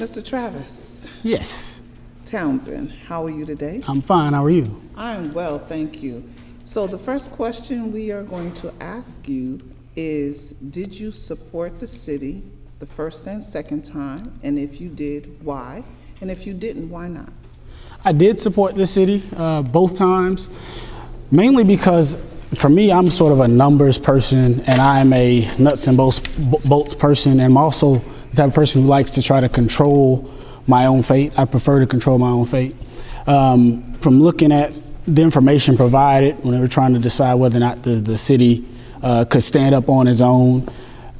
Mr. Travis Yes, Townsend, how are you today? I'm fine. How are you? I'm well, thank you. So the first question we are going to ask you is, did you support the city the first and second time? And if you did, why? And if you didn't, why not? I did support the city uh, both times, mainly because for me, I'm sort of a numbers person and I'm a nuts and bolts, bolts person. And I'm also the type of person who likes to try to control my own fate. I prefer to control my own fate. Um, from looking at the information provided when they were trying to decide whether or not the, the city uh, could stand up on its own,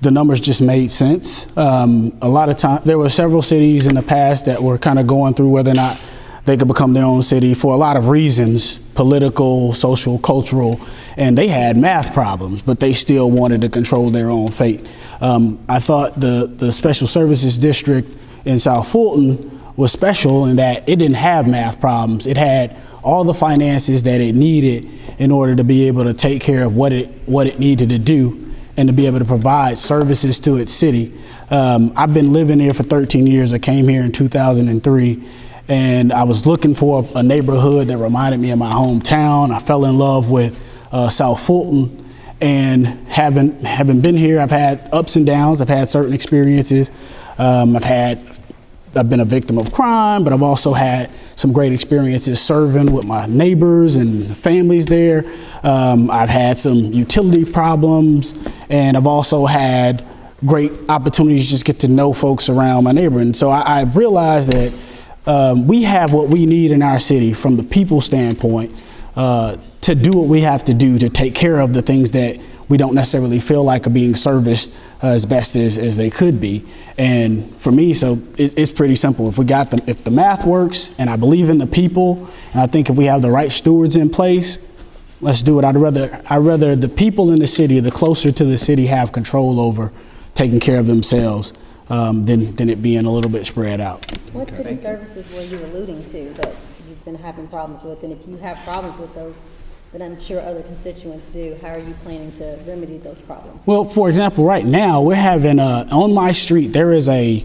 the numbers just made sense. Um, a lot of time, there were several cities in the past that were kind of going through whether or not they could become their own city for a lot of reasons political, social, cultural, and they had math problems, but they still wanted to control their own fate. Um, I thought the, the Special Services District in South Fulton was special in that it didn't have math problems. It had all the finances that it needed in order to be able to take care of what it, what it needed to do and to be able to provide services to its city. Um, I've been living here for 13 years. I came here in 2003 and I was looking for a neighborhood that reminded me of my hometown. I fell in love with uh, South Fulton, and having having been here, I've had ups and downs. I've had certain experiences. Um, I've had I've been a victim of crime, but I've also had some great experiences serving with my neighbors and families there. Um, I've had some utility problems, and I've also had great opportunities to just get to know folks around my neighborhood. And so I, I realized that um, we have what we need in our city from the people standpoint uh, to do what we have to do to take care of the things that we don't necessarily feel like are being serviced uh, as best as, as they could be. And for me, so it, it's pretty simple. If we got the, if the math works and I believe in the people, and I think if we have the right stewards in place, let's do it. I'd rather, I'd rather the people in the city, the closer to the city, have control over taking care of themselves um, than, than it being a little bit spread out. What city services were you alluding to that you've been having problems with? And if you have problems with those, that I'm sure other constituents do, how are you planning to remedy those problems? Well, for example, right now we're having a, on my street, there is a,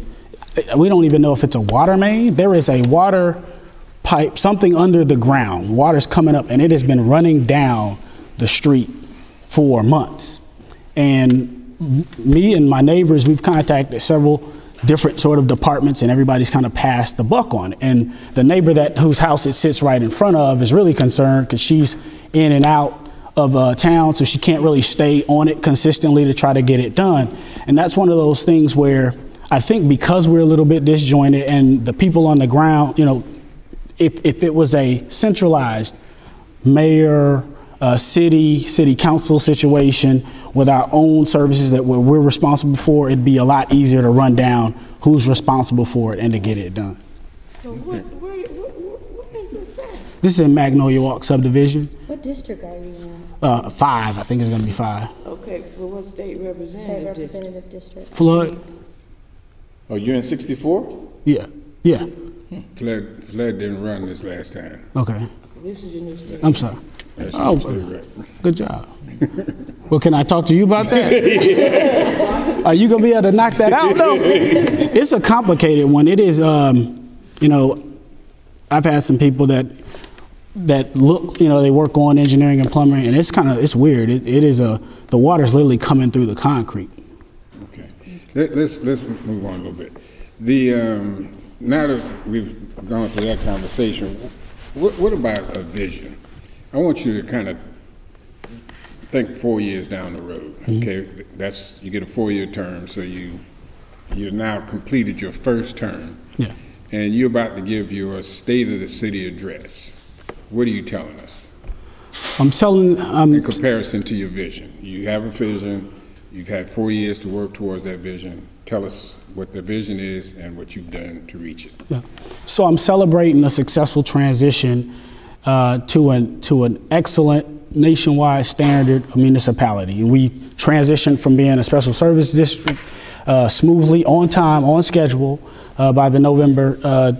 we don't even know if it's a water main, there is a water pipe, something under the ground. Water's coming up and it has been running down the street for months. And me and my neighbors, we've contacted several different sort of departments and everybody's kind of passed the buck on it. And the neighbor that whose house it sits right in front of is really concerned because she's in and out of uh, town, so she can't really stay on it consistently to try to get it done. And that's one of those things where I think because we're a little bit disjointed and the people on the ground, you know, if, if it was a centralized mayor, uh, city, city council situation with our own services that we're, we're responsible for, it'd be a lot easier to run down who's responsible for it and to get it done. So what, where, where, where is this at? This is in Magnolia Walk subdivision. What district are you in? Uh, five, I think it's going to be five. Okay, well, what state State representative district? District? Fludd? Oh, you're in 64? Yeah. Yeah. Fludd, Fludd didn't run this last time. Okay. This is your new state. I'm sorry. That's Oh, good job. well, can I talk to you about that? Are you gonna be able to knock that out? though? it's a complicated one. It is, um, you know, I've had some people that that look, you know, they work on engineering and plumbing, and it's kind of it's weird. It, it is a the water's literally coming through the concrete. Okay. Let, let's, let's move on a little bit. The, um, now that we've gone through that conversation, what, what about a vision? I want you to kind of think four years down the road, okay? That's, you get a four-year term, so you, you've now completed your first term. Yeah. And you're about to give your State of the City address. What are you telling us I'm telling, um, in comparison to your vision? You have a vision, you've had four years to work towards that vision. Tell us what the vision is and what you've done to reach it. Yeah. So I'm celebrating a successful transition uh, to an to an excellent nationwide standard municipality. We transitioned from being a special service district uh, smoothly, on time, on schedule uh, by the November uh,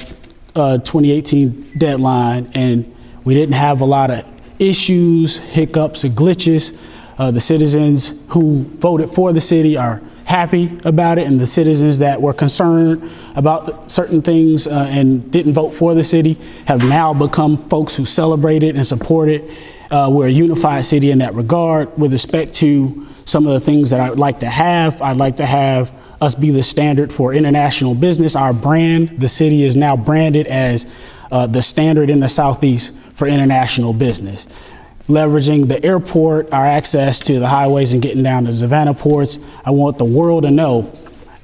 uh, 2018 deadline, and we didn't have a lot of issues, hiccups, or glitches. The citizens who voted for the city are happy about it, and the citizens that were concerned about certain things uh, and didn't vote for the city have now become folks who celebrate it and support it. Uh, we're a unified city in that regard. With respect to some of the things that I'd like to have, I'd like to have us be the standard for international business. Our brand, the city is now branded as uh, the standard in the Southeast for international business. Leveraging the airport, our access to the highways, and getting down to Savannah ports. I want the world to know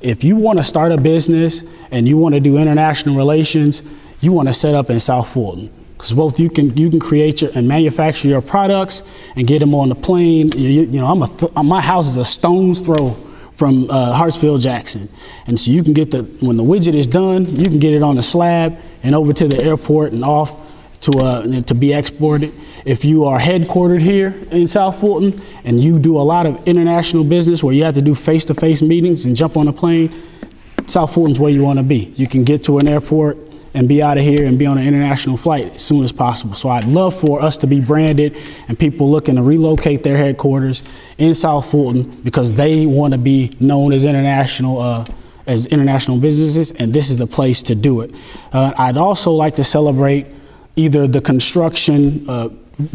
if you want to start a business and you want to do international relations, you want to set up in South Fulton. Because both you can you can create your, and manufacture your products and get them on the plane. You, you, know, I'm a th- my house is a stone's throw from uh, Hartsfield Jackson, and so you can get the when the widget is done, you can get it on the slab and over to the airport and off to uh, to be exported. If you are headquartered here in South Fulton and you do a lot of international business where you have to do face-to-face meetings and jump on a plane, South Fulton's where you want to be. You can get to an airport and be out of here and be on an international flight as soon as possible. So I'd love for us to be branded and people looking to relocate their headquarters in South Fulton because they want to be known as international. Uh, as international businesses, and this is the place to do it. Uh, I'd also like to celebrate either the construction, uh,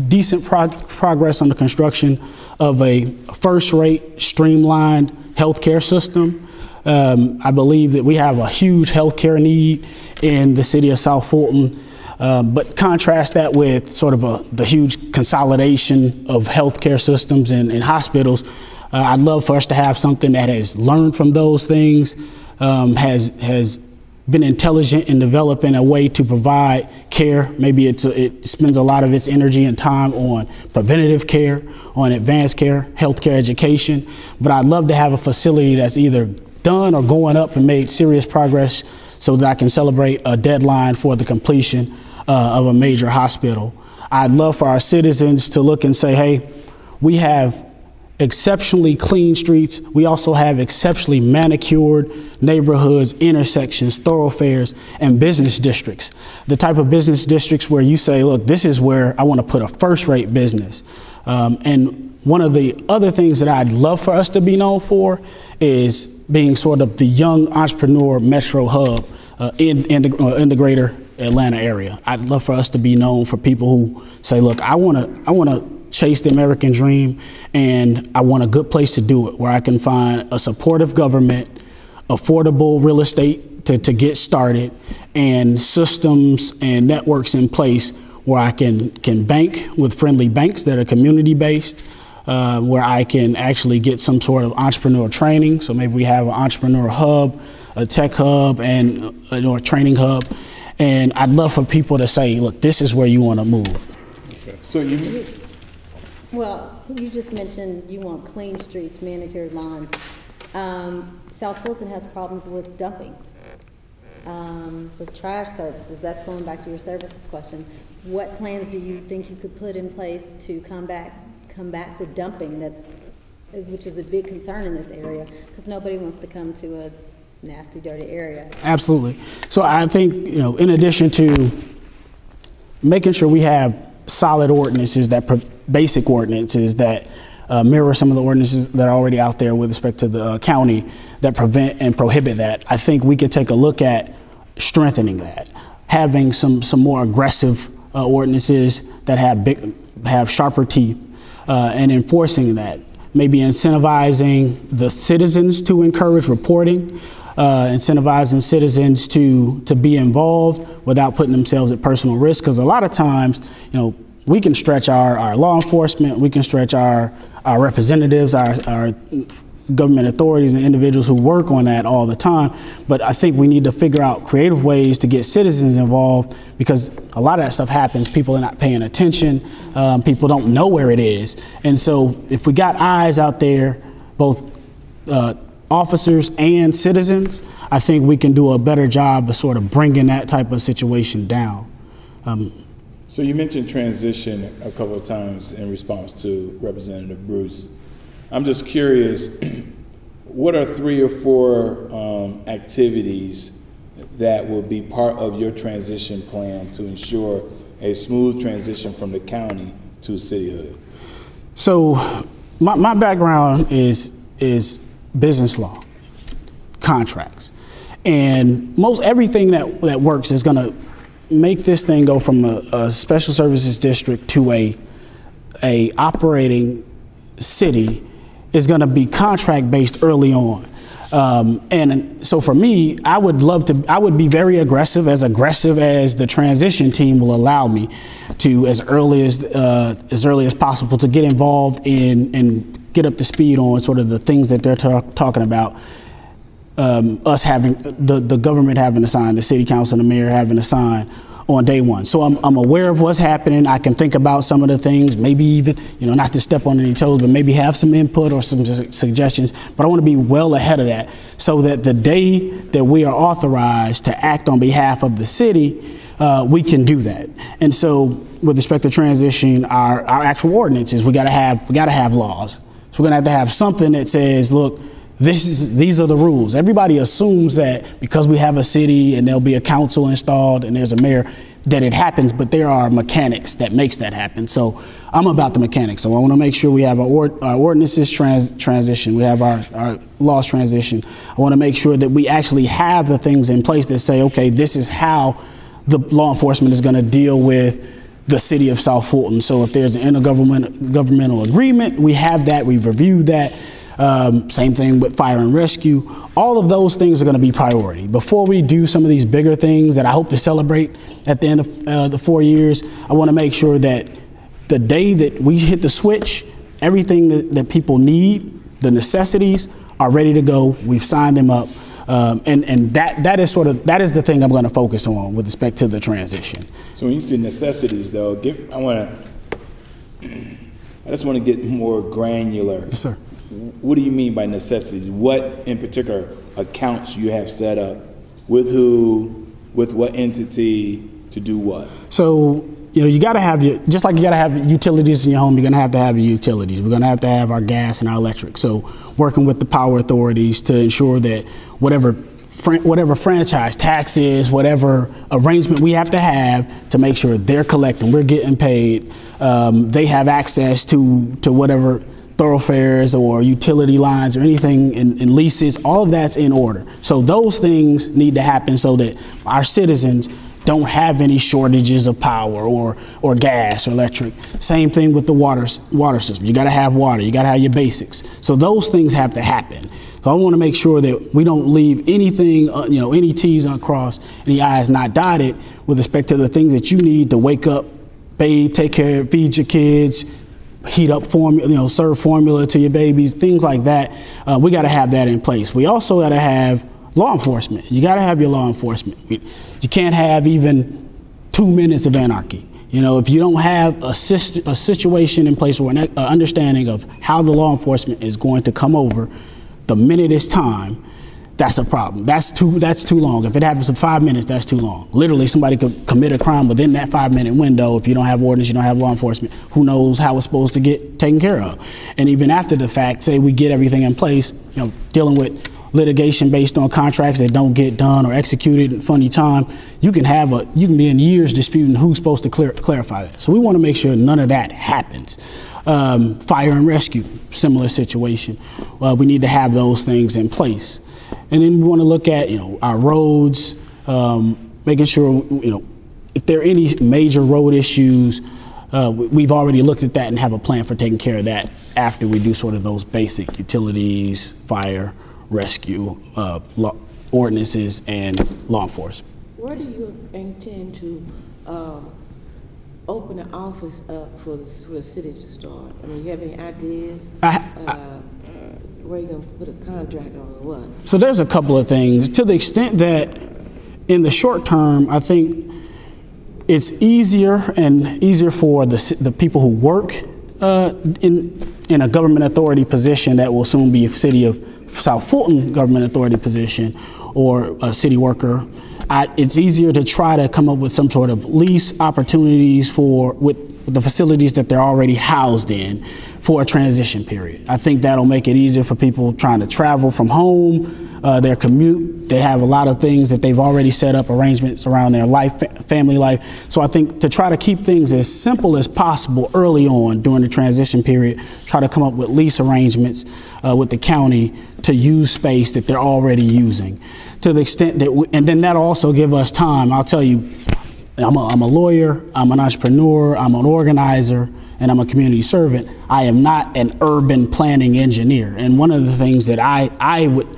decent prog- progress on the construction of a first rate, streamlined healthcare system. Um, I believe that we have a huge healthcare need in the city of South Fulton. Um, but contrast that with sort of a, the huge consolidation of healthcare systems and, and hospitals. Uh, I'd love for us to have something that has learned from those things, um, has has been intelligent in developing a way to provide care. Maybe it's a, it spends a lot of its energy and time on preventative care, on advanced care, healthcare education. But I'd love to have a facility that's either done or going up and made serious progress so that I can celebrate a deadline for the completion uh, of a major hospital. I'd love for our citizens to look and say, hey, we have exceptionally clean streets. We also have exceptionally manicured neighborhoods, intersections, thoroughfares, and business districts. The type of business districts where you say, look, this is where I want to put a first rate business. Um, and one of the other things that I'd love for us to be known for is being sort of the young entrepreneur metro hub uh, in, in, the, uh, in the greater Atlanta area. I'd love for us to be known for people who say, look, I want to I want to chase the American dream, and I want a good place to do it where I can find a supportive government, affordable real estate to, to get started, and systems and networks in place where I can, can bank with friendly banks that are community based. Uh, where I can actually get some sort of entrepreneur training. So maybe we have an entrepreneur hub, a tech hub, and uh, or a training hub. And I'd love for people to say, look, this is where you want to move. So you, Well, you just mentioned you want clean streets, manicured lawns. Um, South Fulton has problems with dumping, um, with trash services. That's going back to your services question. What plans do you think you could put in place to combat, combat the dumping that's, which is a big concern in this area? Because nobody wants to come to a nasty, dirty area. Absolutely. So I think, you know, in addition to making sure we have solid ordinances that, basic ordinances that uh, mirror some of the ordinances that are already out there with respect to the uh, county that prevent and prohibit that, I think we could take a look at strengthening that, having some, some more aggressive uh, ordinances that have big, have sharper teeth, uh, and enforcing that. Maybe incentivizing the citizens to encourage reporting, uh, incentivizing citizens to to be involved without putting themselves at personal risk. Because a lot of times, you know, we can stretch our, our law enforcement, we can stretch our our representatives, our our government authorities and individuals who work on that all the time. But I think we need to figure out creative ways to get citizens involved because a lot of that stuff happens. People are not paying attention. Um, people don't know where it is. And so if we got eyes out there, both uh, officers and citizens, I think we can do a better job of sort of bringing that type of situation down. Um, so you mentioned transition a couple of times in response to Representative Bruce. I'm just curious, what are three or four um, activities that will be part of your transition plan to ensure a smooth transition from the county to cityhood? So, my, my background is is business law, contracts. And most everything that, that works is going to make this thing go from a, a special services district to a, a operating city is going to be contract based early on. Um, and so for me, I would love to, I would be very aggressive, as aggressive as the transition team will allow me to, as early as, uh, as early as possible, to get involved in and get up to speed on sort of the things that they're ta- talking about. Um, us having the, the government having a sign, the city council and the mayor having a sign on day one. So I'm, I'm aware of what's happening. I can think about some of the things, maybe even, you know, not to step on any toes, but maybe have some input or some su- suggestions. But I want to be well ahead of that so that the day that we are authorized to act on behalf of the city, uh, we can do that. And so with respect to transition, our, our actual ordinances, we got to have, we got to have laws. So we're going to have to have something that says, look, this is these are the rules. Everybody assumes that because we have a city and there'll be a council installed and there's a mayor that it happens, but there are mechanics that makes that happen. So I'm about the mechanics. So I want to make sure we have our, our ordinances trans- transition, we have our, our laws transition. I want to make sure that we actually have the things in place that say, okay, this is how the law enforcement is going to deal with the city of South Fulton. So if there's an intergovernmental agreement, we have that, we've reviewed that. Um, same thing with fire and rescue. All of those things are going to be priority. Before we do some of these bigger things that I hope to celebrate at the end of uh, the four years, I want to make sure that the day that we hit the switch, everything that, that people need, the necessities, are ready to go. We've signed them up. Um, and and that, that is sort of that is the thing I'm going to focus on with respect to the transition. So when you say necessities, though, give, I want to, I just want to get more granular. Yes, sir. What do you mean by necessities? What in particular accounts you have set up? With who? With what entity to do what? So, you know, you got to have your, just like you got to have utilities in your home, you're going to have to have your utilities. We're going to have to have our gas and our electric. So, working with the power authorities to ensure that whatever whatever franchise taxes, whatever arrangement we have to have to make sure they're collecting, we're getting paid, um, they have access to to whatever thoroughfares or utility lines or anything in, in leases, all of that's in order. So those things need to happen so that our citizens don't have any shortages of power or, or gas or electric. Same thing with the water, water system. You got to have water, you got to have your basics. So those things have to happen. So I want to make sure that we don't leave anything, uh, you know, any T's uncrossed, any I's not dotted with respect to the things that you need to wake up, bathe, take care, feed your kids, heat up formula, you know, serve formula to your babies, things like that. Uh, we got to have that in place. We also got to have law enforcement. You got to have your law enforcement. You can't have even two minutes of anarchy. You know, if you don't have a, a situation in place or an uh, understanding of how the law enforcement is going to come over the minute it's time, that's a problem. That's too that's too long. If it happens in five minutes, that's too long. Literally, somebody could commit a crime within that five minute window. If you don't have ordinance, you don't have law enforcement. Who knows how it's supposed to get taken care of? And even after the fact, say we get everything in place, you know, dealing with litigation based on contracts that don't get done or executed in funny time, you can have a you can be in years disputing who's supposed to clear, clarify that. So we want to make sure none of that happens. Um, fire and rescue, similar situation. Uh, we need to have those things in place. And then we want to look at, you know, our roads, um, making sure, you know, if there are any major road issues, uh, we- we've already looked at that and have a plan for taking care of that after we do sort of those basic utilities, fire, rescue, uh, law, ordinances, and law enforcement. Where do you intend to, um, open an office up for the, for the city to start? I mean, you have any ideas? I- Uh, Where you gonna put a contract on what? So there's a couple of things. To the extent that in the short term, I think it's easier and easier for the, the people who work uh, in, in a government authority position that will soon be a city of South Fulton government authority position or a city worker. I, it's easier to try to come up with some sort of lease opportunities for with the facilities that they're already housed in for a transition period. I think that'll make it easier for people trying to travel from home, uh, their commute. They have a lot of things that they've already set up arrangements around their life, fa- family life. So I think to try to keep things as simple as possible early on during the transition period, try to come up with lease arrangements uh, with the county to use space that they're already using. To the extent that, we, and then that'll also give us time. I'll tell you, I'm a, I'm a lawyer, I'm an entrepreneur, I'm an organizer, and I'm a community servant. I am not an urban planning engineer. And one of the things that I, I would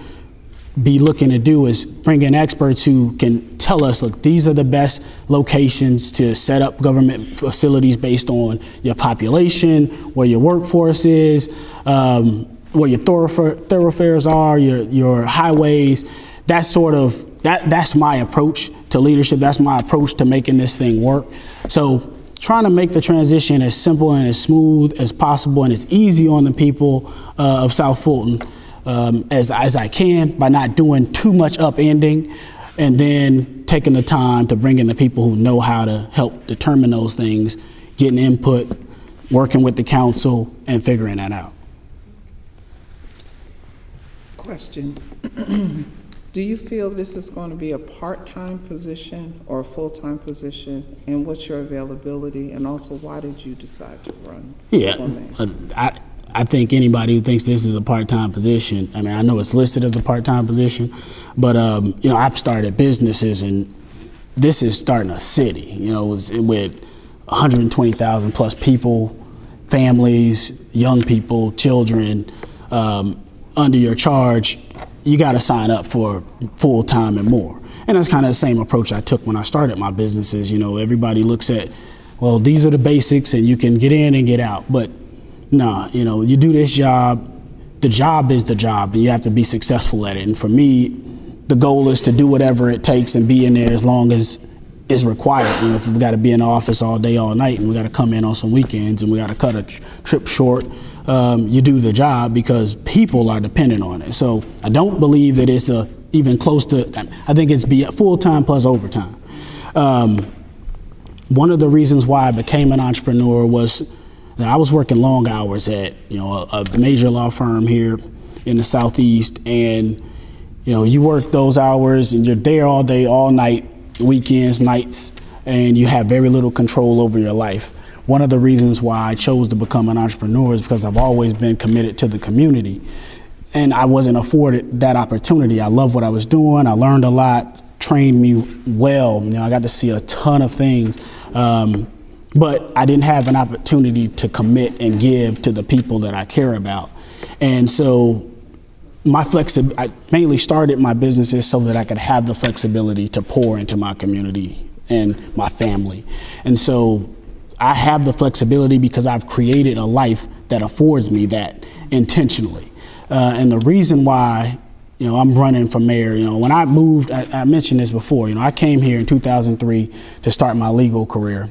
be looking to do is bring in experts who can tell us, look, these are the best locations to set up government facilities based on your population, where your workforce is, um, where your thoroughfare, thoroughfares are, your, your highways. That sort of, that, that's my approach to leadership. That's my approach to making this thing work. So trying to make the transition as simple and as smooth as possible and as easy on the people uh, of South Fulton um, as, as I can by not doing too much upending and then taking the time to bring in the people who know how to help determine those things, getting input, working with the council, and figuring that out. Question. Do you feel this is going to be a part-time position or a full-time position? And what's your availability? And also, why did you decide to run? Yeah, for I, I think anybody who thinks this is a part-time position, I mean, I know it's listed as a part-time position, but, um, you know, I've started businesses and this is starting a city, you know, with 120,000 plus people, families, young people, children, um, under your charge, you got to sign up for full-time and more. And that's kind of the same approach I took when I started my businesses. You know, everybody looks at, well, these are the basics and you can get in and get out. But nah, you know, you do this job, the job is the job, and you have to be successful at it. And for me, the goal is to do whatever it takes and be in there as long as is required. You know, if we've got to be in the office all day, all night, and we got to come in on some weekends, and we got to cut a tr- trip short, um, you do the job because people are dependent on it. So I don't believe that it's a even close to. I think it's be full time plus overtime. Um, one of the reasons why I became an entrepreneur was I was working long hours at you know a, a major law firm here in the southeast, and you know you work those hours and you're there all day, all night, weekends, nights, and you have very little control over your life. One of the reasons why I chose to become an entrepreneur is because I've always been committed to the community, and I wasn't afforded that opportunity. I love what I was doing. I learned a lot, trained me well. You know, I got to see a ton of things. Um, but I didn't have an opportunity to commit and give to the people that I care about. And so my flexi- I mainly started my businesses so that I could have the flexibility to pour into my community and my family. And so I have the flexibility because I've created a life that affords me that intentionally. Uh, and the reason why you know, I'm running for mayor. You know, when I moved, I, I mentioned this before. You know, I came here in 2003 to start my legal career,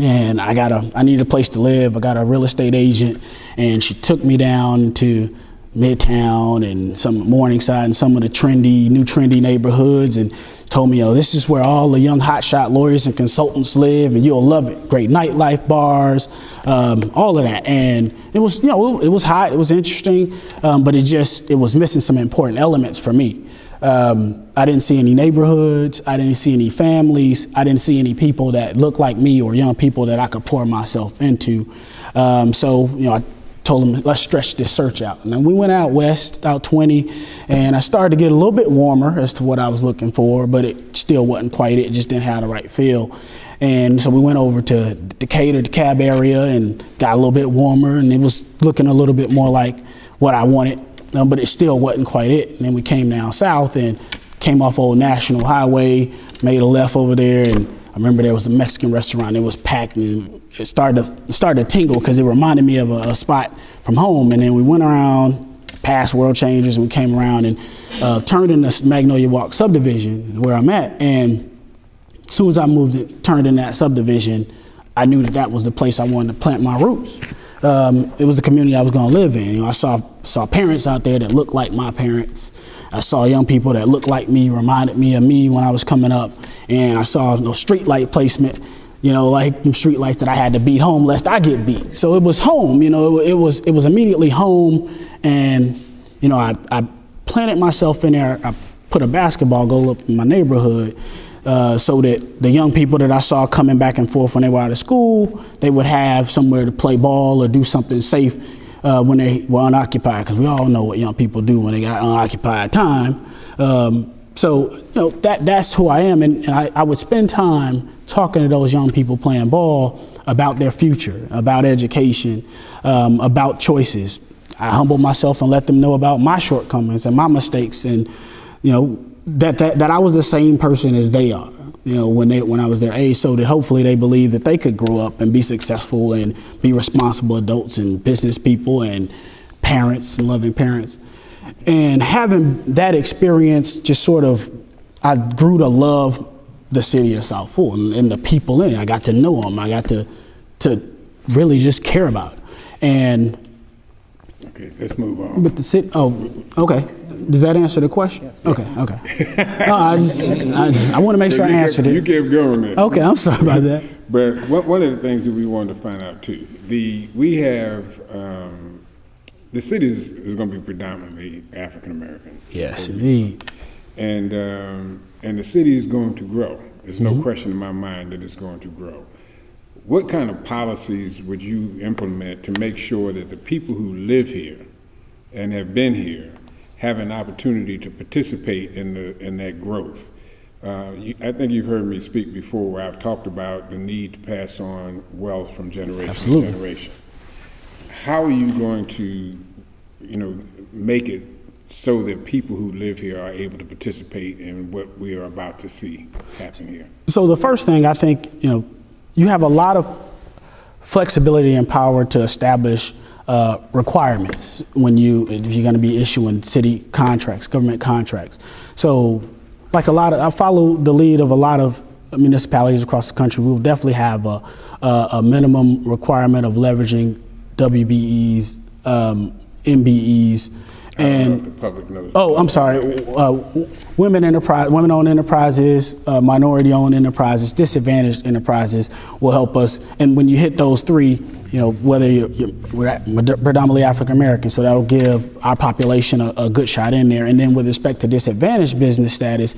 and I got a, I needed a place to live. I got a real estate agent, and she took me down to Midtown and some Morningside and some of the trendy, new trendy neighborhoods, and told me, you know, this is where all the young hotshot lawyers and consultants live, and you'll love it. Great nightlife, bars, um, all of that. And it was, you know, it was hot, it was interesting, um, but it just, it was missing some important elements for me. Um, I didn't see any neighborhoods, I didn't see any families, I didn't see any people that looked like me or young people that I could pour myself into. Um, so, you know, I told them, let's stretch this search out. And then we went out west, out 20, and I started to get a little bit warmer as to what I was looking for, but it still wasn't quite it. It just didn't have the right feel. And so we went over to Decatur, the cab area, and got a little bit warmer, and it was looking a little bit more like what I wanted, um, but it still wasn't quite it. And then we came down south and came off Old National Highway, made a left over there, and I remember there was a Mexican restaurant. It was packed, and it started to, started to tingle because it reminded me of a, a, spot from home. And then we went around past World Changers, and we came around and uh, turned in Magnolia Walk subdivision where I'm at. And as soon as I moved, it, turned in that subdivision, I knew that that was the place I wanted to plant my roots. Um, it was the community I was going to live in. You know, I saw saw parents out there that looked like my parents. I saw young people that looked like me, reminded me of me when I was coming up, and I saw no street light placement. You know, like them street lights that I had to beat home lest I get beat. So it was home. You know, it, it was it was immediately home, and you know, I, I planted myself in there. I put a basketball goal up in my neighborhood. Uh, so that the young people that I saw coming back and forth when they were out of school, they would have somewhere to play ball or do something safe uh, when they were unoccupied, because we all know what young people do when they got unoccupied time. Um, so, you know, that, that's who I am, and, and I, I would spend time talking to those young people playing ball about their future, about education, um, about choices. I humble myself and let them know about my shortcomings and my mistakes, and you know that, that that I was the same person as they are. You know, when they when I was their age, so that hopefully they believe that they could grow up and be successful and be responsible adults and business people and parents loving parents. And having that experience, just sort of, I grew to love the city of South Fulton and the people in it. I got to know them. I got to to really just care about. It. And Okay, let's move on. but the city, oh, okay. Does that answer the question? Yes. Okay, okay. No, I just, I, I want to make sure I You kept- answered You it. kept going there. Okay, I'm sorry about that. But one, one of the things that we wanted to find out too, the, we have, um, the city is, is gonna be predominantly African American. Yes, indeed. And, um, and the city is going to grow. There's Mm-hmm. no question in my mind that it's going to grow. What kind of policies would you implement to make sure that the people who live here and have been here have an opportunity to participate in the, in that growth? Uh, you, I think you've heard me speak before where I've talked about the need to pass on wealth from generation Absolutely. to generation. How are you going to, you know, make it so that people who live here are able to participate in what we are about to see happen here? So the first thing I think, you know, you have a lot of flexibility and power to establish uh, requirements when you, if you're going to be issuing city contracts, government contracts. So, like a lot of, I follow the lead of a lot of municipalities across the country. We will definitely have a, a, a minimum requirement of leveraging WBEs, um, MBEs, I don't know and. Oh, I'm sorry. Uh, women enterprise, women-owned enterprises, uh, minority-owned enterprises, disadvantaged enterprises will help us. And when you hit those three, you know, whether you're, you're, we're predominantly African American, so that'll give our population a, a good shot in there. And then with respect to disadvantaged business status,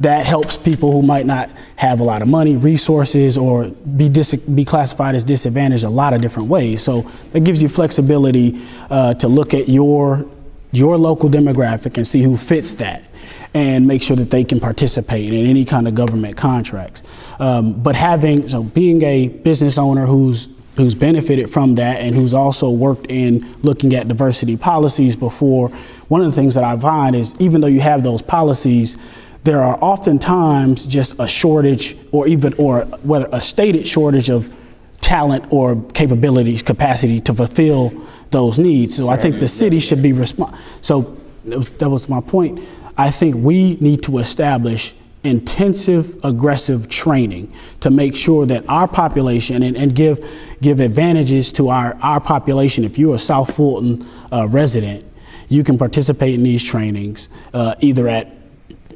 that helps people who might not have a lot of money, resources, or be dis- be classified as disadvantaged a lot of different ways. So that gives you flexibility uh, to look at your your local demographic and see who fits that and make sure that they can participate in any kind of government contracts. Um, but having, so being a business owner who's who's benefited from that and who's also worked in looking at diversity policies before, one of the things that I find is even though you have those policies, there are oftentimes just a shortage or even, or whether a stated shortage of talent or capabilities, capacity to fulfill those needs. So I think the city should be respond. So that was, that was my point. I think we need to establish intensive, aggressive training to make sure that our population and, and give give advantages to our, our population. If you're a South Fulton uh, resident, you can participate in these trainings uh, either at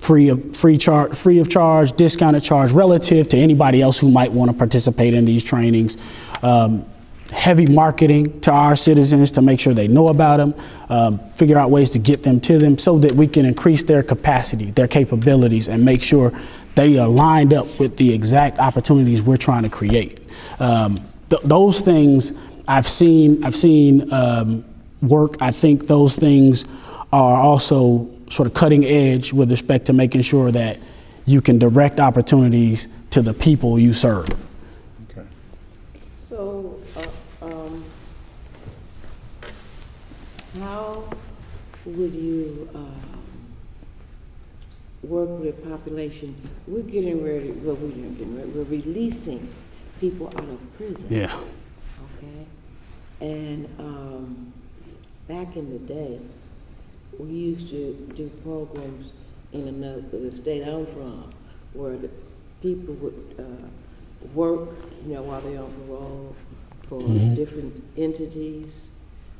free of free charge free of charge discounted charge relative to anybody else who might want to participate in these trainings um, heavy marketing to our citizens to make sure they know about them um, figure out ways to get them to them so that we can increase their capacity their capabilities and make sure they are lined up with the exact opportunities we're trying to create um, th- those things i've seen i've seen um, work i think those things are also sort of cutting edge with respect to making sure that you can direct opportunities to the people you serve. Okay. So, uh, um, how would you, um, work with the population? We're getting ready, well, we're not getting ready, we're releasing people out of prison. Yeah. Okay? And, um, back in the day, we used to do programs in another, the state I'm from, where the people would, uh, work, you know, while they're on parole for different entities,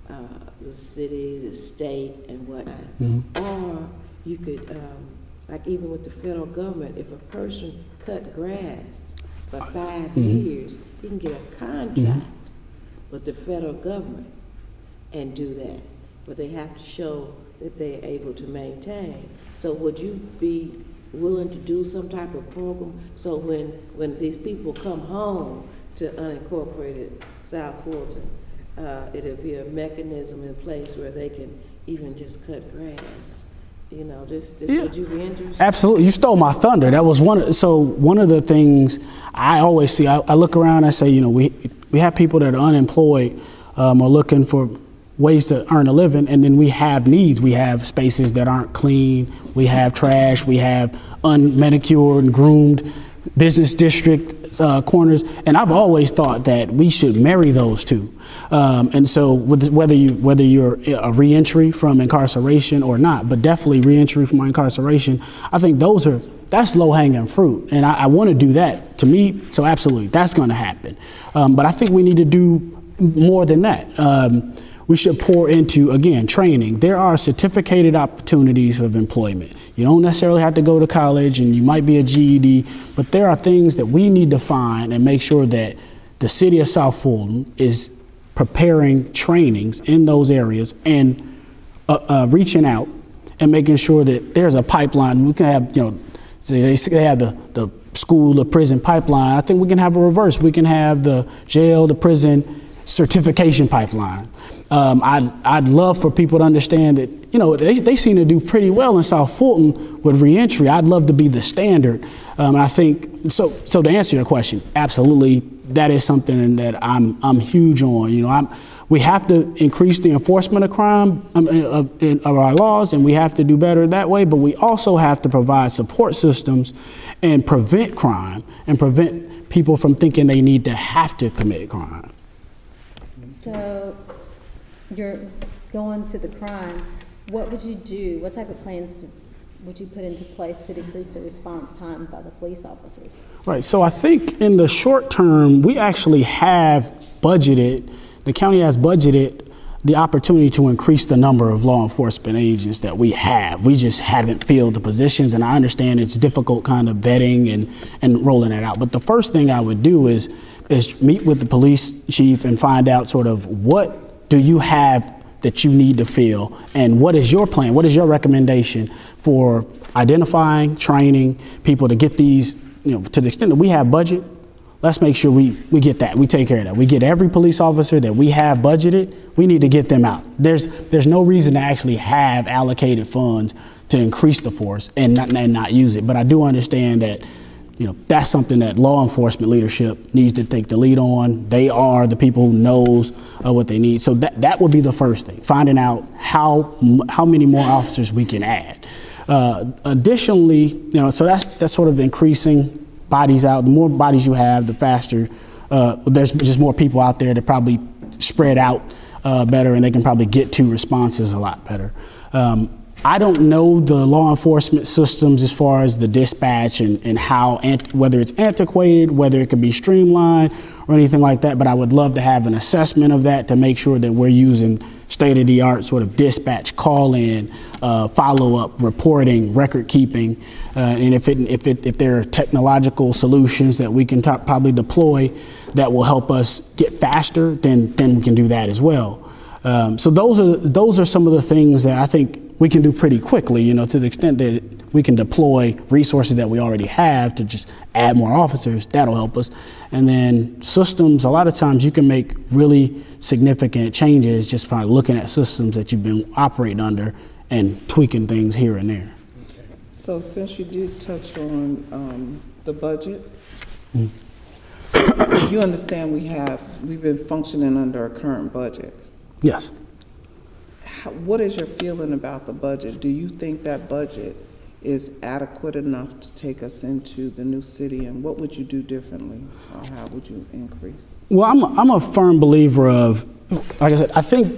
uh, the city, the state, and whatnot. Or you could, um, like even with the federal government, if a person cut grass for five years, he can get a contract with the federal government and do that. But they have to show that they're able to maintain. So would you be willing to do some type of program so when, when these people come home to unincorporated South Fulton, uh, it'll be a mechanism in place where they can even just cut grass. You know, just, just Yeah. would you be interested? Absolutely, you stole my thunder. That was one. Of, so one of the things I always see, I, I look around, I say, you know, we we have people that are unemployed um, or looking for ways to earn a living, and then we have needs. We have spaces that aren't clean. We have trash. We have unmanicured and groomed business district uh, corners, and I've always thought that we should marry those two. Um, and so, with, whether you whether you're a reentry from incarceration or not, but definitely reentry from incarceration, I think those are that's low hanging fruit, and I, I want to do that. To me, so absolutely, that's going to happen. Um, but I think we need to do more than that. Um, we should pour into again training. There are certificated opportunities of employment. You don't necessarily have to go to college and you might be a ged but there are things that we need to find and make sure that the city of south fulton is preparing trainings in those areas and uh, uh, reaching out and making sure that there's a pipeline. We can have you know they, they have the, the school the prison pipeline. I think we can have a reverse. We can have the jail the prison certification pipeline. Um, I'd, I'd love for people to understand that, you know, they, they seem to do pretty well in South Fulton with reentry. I'd love to be the standard. Um, I think, so, so to answer your question, absolutely, that is something that I'm, I'm huge on. You know, I'm, we have to increase the enforcement of crime um, of, of our laws, and we have to do better that way. But we also have to provide support systems and prevent crime and prevent people from thinking they need to have to commit crime. So you're going to the crime, what would you do? What type of plans do- would you put into place to decrease the response time by the police officers? Right. So I think in the short term, we actually have budgeted, the county has budgeted the opportunity to increase the number of law enforcement agents that we have. We just haven't filled the positions, and I understand it's difficult kind of vetting and, and rolling it out. But the first thing I would do is is meet with the police chief and find out sort of what do you have that you need to fill and what is your plan? What is your recommendation for identifying training people to get these you know to the extent that we have budget let's make sure we, we get that. We take care of that. We get every police officer that we have budgeted we need to get them out. There's there's no reason to actually have allocated funds to increase the force and not, and not use it. But i do understand that you know that's something that law enforcement leadership needs to take the lead on. They are the people who knows uh, what they need. So that that would be the first thing: finding out how how many more officers we can add. Uh, additionally, you know, so that's that's sort of increasing bodies out. The more bodies you have, the faster. Uh, there's just more people out there to probably spread out uh, better, and they can probably get to responses a lot better. Um, I don't know the law enforcement systems as far as the dispatch and, and how, whether it's antiquated, whether it could be streamlined or anything like that, but I would love to have an assessment of that to make sure that we're using state of the art sort of dispatch, call in, uh, follow up, reporting, record keeping. Uh, and if, it, if, it, if there are technological solutions that we can probably deploy that will help us get faster, then, then we can do that as well. Um, so those are those are some of the things that I think we can do pretty quickly. You know, to the extent that we can deploy resources that we already have to just add more officers, that'll help us. And then systems. A lot of times you can make really significant changes just by looking at systems that you've been operating under and tweaking things here and there. So since you did touch on um, the budget, you understand we have, we've been functioning under our current budget. Yes. What is your feeling about the budget? Do you think that budget is adequate enough to take us into the new city? And what would you do differently, or how would you increase? Well, I'm a, I'm a firm believer of, like I said, I think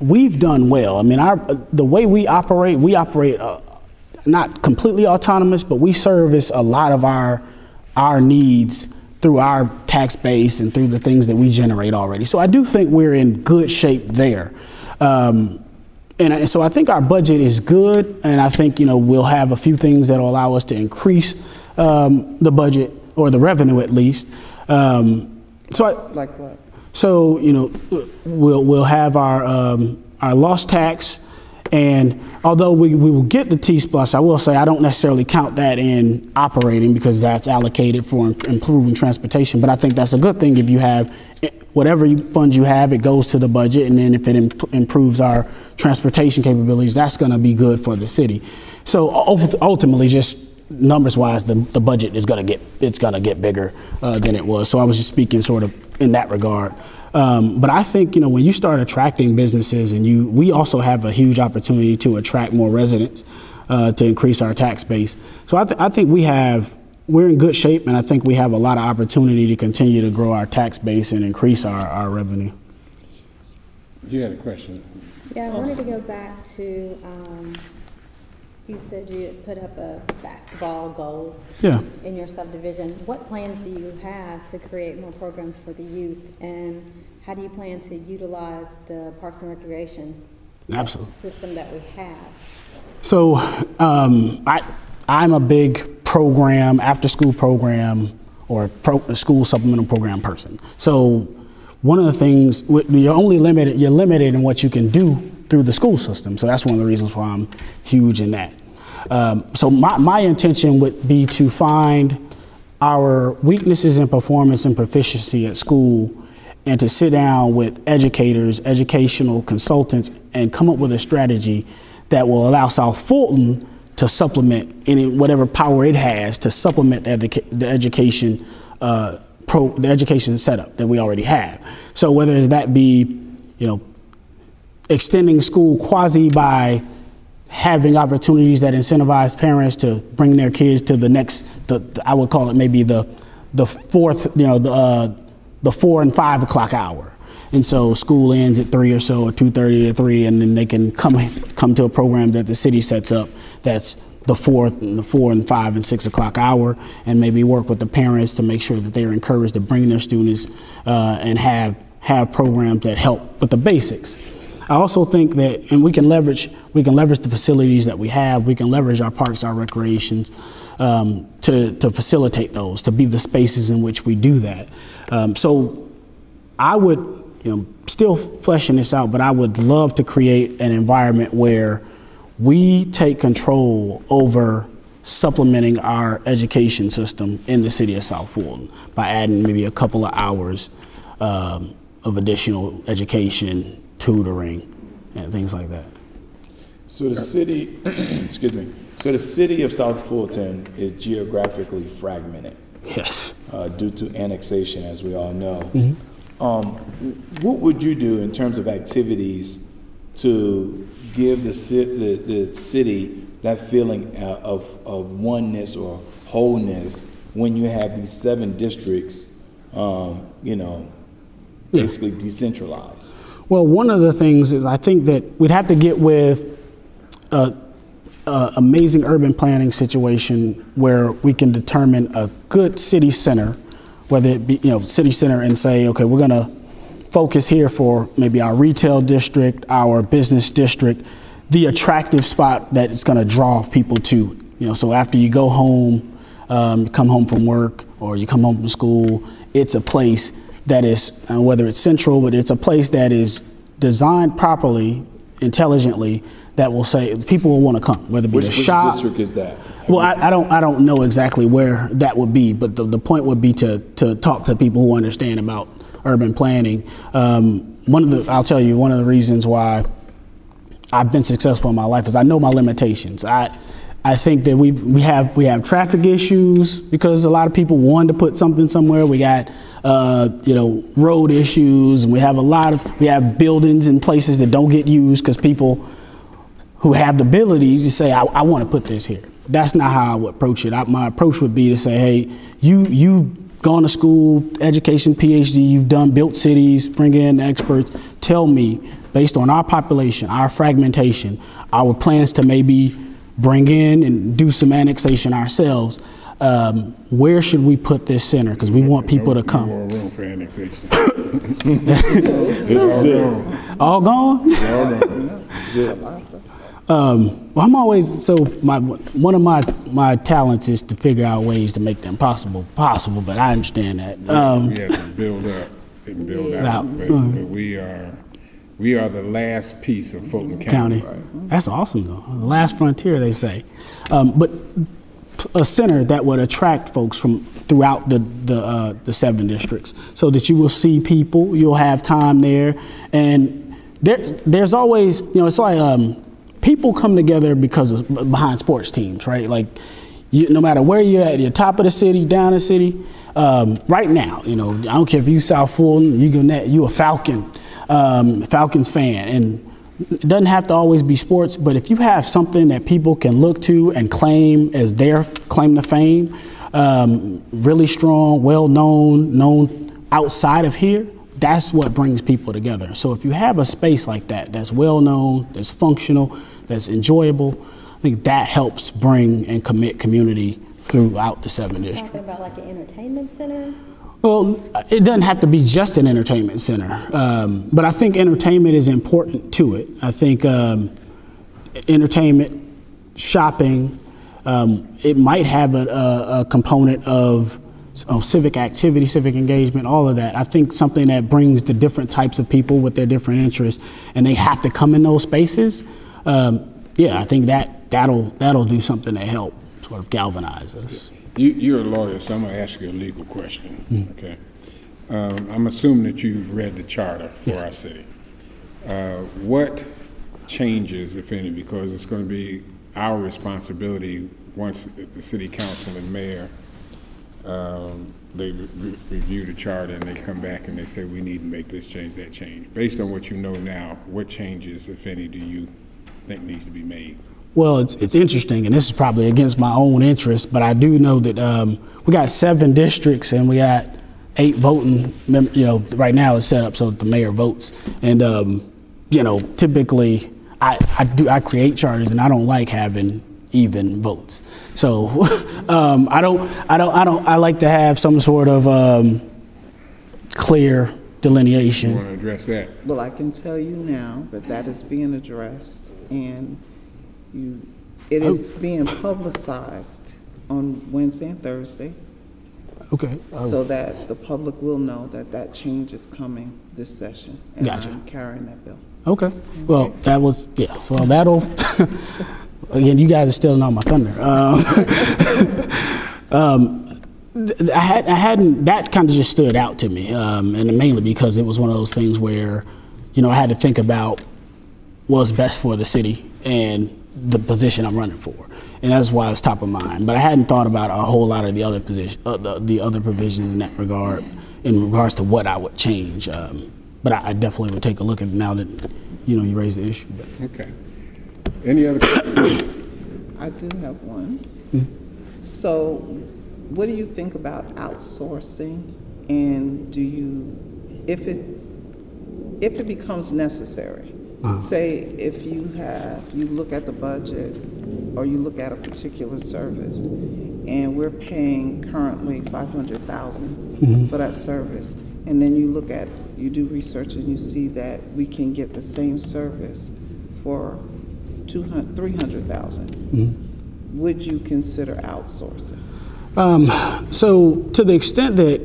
we've done well. I mean, our the way we operate, we operate uh, not completely autonomous, but we service a lot of our our needs through our tax base and through the things that we generate already. So I do think we're in good shape there. Um, and so I think our budget is good, and I think you know we'll have a few things that will allow us to increase um, the budget or the revenue at least. Um, so I, Like what? so you know, we'll we'll have our um, our LOST tax, and although we, we will get the TSPLOST, I will say I don't necessarily count that in operating because that's allocated for improving transportation. But I think that's a good thing if you have whatever funds you have, it goes to the budget, and then if it imp- improves our transportation capabilities, that's going to be good for the city. So ultimately, just numbers wise, the, the budget is going to get it's going to get bigger uh, than it was. So I was just speaking sort of in that regard. Um, but I think you know when you start attracting businesses, and you we also have a huge opportunity to attract more residents uh, to increase our tax base. So I, th- I think we have we're in good shape, and I think we have a lot of opportunity to continue to grow our tax base and increase our, our revenue. You had a question? Yeah, I wanted to go back to, um, you said you had put up a basketball goal Yeah. in your subdivision. What plans do you have to create more programs for the youth? And how do you plan to utilize the Parks and Recreation Absolutely. system that we have? So um, I, I'm a big program, after school program, or pro, school supplemental program person. So one of the things you're only limited, you're limited in what you can do through the school system. So that's one of the reasons why I'm huge in that. Um, so my, my intention would be to find our weaknesses in performance and proficiency at school and to sit down with educators, educational consultants, and come up with a strategy that will allow South Fulton to supplement any whatever power it has to supplement the, educa- the education uh, pro, the education setup that we already have. So whether that be, you know, extending school quasi by having opportunities that incentivize parents to bring their kids to the next, the, the- I would call it maybe the, the fourth, you know, the, uh, the four and five o'clock hour. And so school ends at three or so, or two thirty or three, and then they can come come to a program that the city sets up that's the fourth, and the four and five and six o'clock hour, and maybe work with the parents to make sure that they are encouraged to bring their students uh, and have have programs that help with the basics. I also think that, and we can leverage, we can leverage the facilities that we have. We can leverage our parks, our recreations, um, to to facilitate those, to be the spaces in which we do that. Um, so, I would, you know, still fleshing this out, but I would love to create an environment where we take control over supplementing our education system in the city of South Fulton by adding maybe a couple of hours um, of additional education, tutoring, and things like that. So the city, excuse me, so the city of South Fulton is geographically fragmented Yes. uh, due to annexation, as we all know. Um, what would you do in terms of activities to give the, the, the city that feeling uh, of, of oneness or wholeness when you have these seven districts, um, you know, Yeah. basically decentralized? Well, one of the things is I think that we'd have to get with a, a amazing urban planning situation where we can determine a good city center, whether it be you know city center, and say, okay, we're going to focus here for maybe our retail district, our business district, the attractive spot that it's going to draw people to. You know, so after you go home, um, you come home from work or you come home from school, it's a place that is, uh, whether it's central, but it's a place that is designed properly, intelligently, that will say people will want to come, whether it be Which, which shop. district is that? Well, I, I don't I don't know exactly where that would be, but the, the point would be to to talk to people who understand about urban planning. Um, one of the I'll tell you one of the reasons why I've been successful in my life is I know my limitations. I I think that we we have we have traffic issues because a lot of people want to put something somewhere. We got uh, you know road issues, and we have a lot of we have buildings and places that don't get used because people who have the ability to say I, I want to put this here. That's not how I would approach it. I, my approach would be to say, hey, you you gone to school, education, PhD, you've done built cities, bring in experts. Tell me, based on our population, our fragmentation, our plans to maybe bring in and do some annexation ourselves. Um, where should we put this center? Because we want people No- to come. No more room for annexation. This is it. All gone? Um, well, I'm always so my one of my my talents is to figure out ways to make them possible possible, but I understand that. Um, We have to build up and build Out. out, but, but we are, we are the last piece of Fulton county, County. that's awesome though. The last frontier, they say. Um, but a center that would attract folks from throughout the the, uh, the seven districts, so that you will see people, you'll have time there, and there there's always you know it's like um, people come together because of behind sports teams, right? Like you, no matter where you're at, you're top of the city, down the city. Um, right now, you know, I don't care if you South Fulton, you Gwinnett, you a Falcon, um, Falcons fan, and it doesn't have to always be sports. But if you have something that people can look to and claim as their claim to fame, um, really strong, well known, known outside of here, that's what brings people together. So if you have a space like that, that's well known, that's functional, that's enjoyable, I think that helps bring and commit community throughout the seven districts. Talking about like an entertainment center? Well, it doesn't have to be just an entertainment center, um, but I think entertainment is important to it. I think um, entertainment, shopping, um, it might have a, a, a component of of civic activity, civic engagement, all of that. I think something that brings the different types of people with their different interests, and they have to come in those spaces. Um, yeah, I think that that'll that'll do something to help sort of galvanize us. You, you're a lawyer, so I'm gonna ask you a legal question, okay? Um, I'm assuming that you've read the charter for our city. Uh, what changes, if any, because it's gonna be our responsibility, once the city council and mayor, um, they re- review the charter and they come back and they say, we need to make this change, that change. Based on what you know now, what changes, if any, do you think needs to be made? Well, it's, it's interesting, and this is probably against my own interest, but I do know that um, we got seven districts and we got eight voting. mem- You know, right now it's set up so that the mayor votes, and um, you know, typically I, I do I create charters, and I don't like having even votes. So um, I don't I don't I don't I like to have some sort of um, clear You delineation. wanna address that? Well, I can tell you now that that is being addressed and you, it is being publicized on Wednesday and Thursday Okay. so that the public will know that that change is coming this session. And Gotcha. I'm carrying that bill. Okay. Well, that was yeah. Well, that'll again. You guys are stealing all my thunder. Um, um, I had I hadn't that kind of just stood out to me, um, and mainly because it was one of those things where, you know, I had to think about what's best for the city and the position I'm running for, and that's why it's top of mind. But I hadn't thought about a whole lot of the other position, uh, the, the other provisions in that regard, in regards to what I would change. Um, but I, I definitely would take a look at it now that you know you raised the issue. But Okay. Any other, I do have one. So what do you think about outsourcing? And do you, if it, if it becomes necessary? Uh-huh. Say if you have, you look at the budget or you look at a particular service and we're paying currently five hundred thousand mm-hmm. for that service. And then you look at, you do research and you see that we can get the same service for two hun, three hundred thousand. Mm-hmm. Would you consider outsourcing? Um, so, to the extent that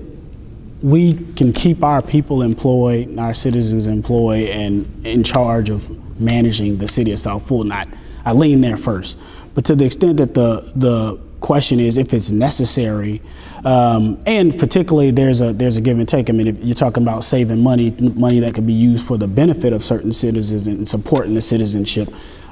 we can keep our people employed, our citizens employed, and in charge of managing the city of South Fulton, I, I lean there first. But to the extent that the the question is if it's necessary, um, and particularly there's a there's a give and take. I mean, if you're talking about saving money, money that could be used for the benefit of certain citizens and supporting the citizenship,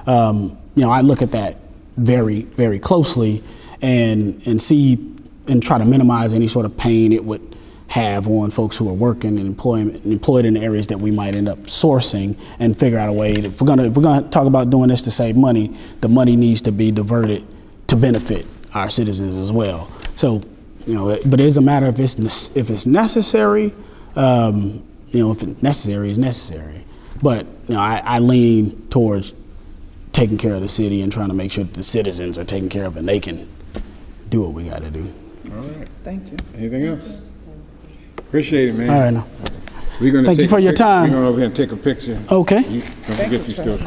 um, you know, I look at that very very closely and and see and try to minimize any sort of pain it would have on folks who are working and employment employed in the areas that we might end up sourcing and figure out a way that if we're gonna if we're gonna talk about doing this to save money, the money needs to be diverted to benefit our citizens as well. So, you know, it- but it is a matter if it's if it's necessary. Um, you know, if it's necessary, is necessary. But you know, I, I lean towards taking care of the city and trying to make sure that the citizens are taken care of and they can do what we got to do. all right, Thank you. anything else? Appreciate it, man. All right, now. We're gonna Thank you take for a your pic- time. We're going over here and take a picture. Okay. You- Don't forget you still